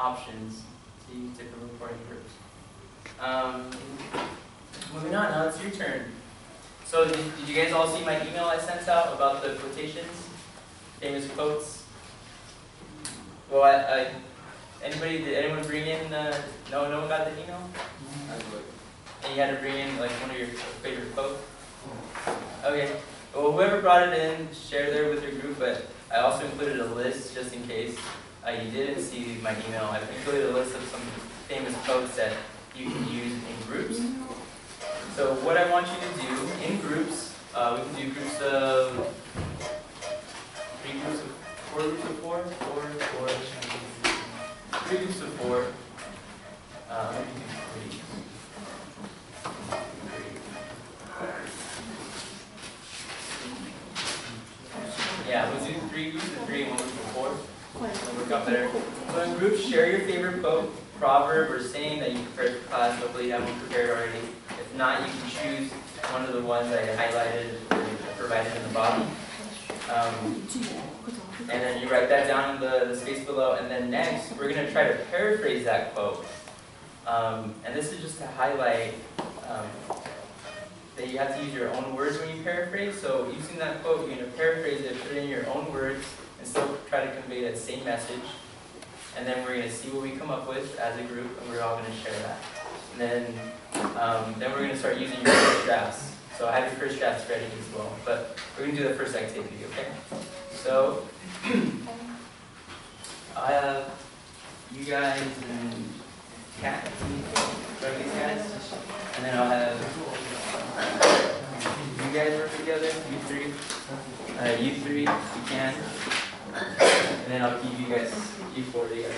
options to use different reporting groups. Um, moving on, now it's your turn. So did, did you guys all see my email I sent out about the quotations, famous quotes? Well, I, I anybody did anyone bring in? Uh, no, no one got the email. And you had to bring in like one of your favorite quotes. Okay. Well, whoever brought it in, share there with your group. But I also included a list just in case uh, you didn't see my email. I included a list of some famous quotes that you can use in groups. So what I want you to do in groups, uh, we can do groups of three groups of four groups of four, four, four, three groups of four. Three. Yeah, we'll do three groups of three and one group of four. Work out better. So in groups, share your favorite quote, proverb, or saying that you prepared for class. Hopefully you have one prepared already. If not, you can choose one of the ones I highlighted or provided in the bottom. Um, and then you write that down in the, the space below. And then next, we're going to try to paraphrase that quote. Um, and this is just to highlight um, that you have to use your own words when you paraphrase. So using that quote, you're going to paraphrase it, put it in your own words, and still try to convey that same message. And then we're going to see what we come up with as a group, and we're all going to share that. And then, um, then we're going to start using your first drafts. So I have your first drafts ready as well. But we're going to do the first activity, okay? So I have you guys and Kat, these guys, and then I'll have you guys work together, you three, uh, you three, you can, and then I'll keep you guys, you four together.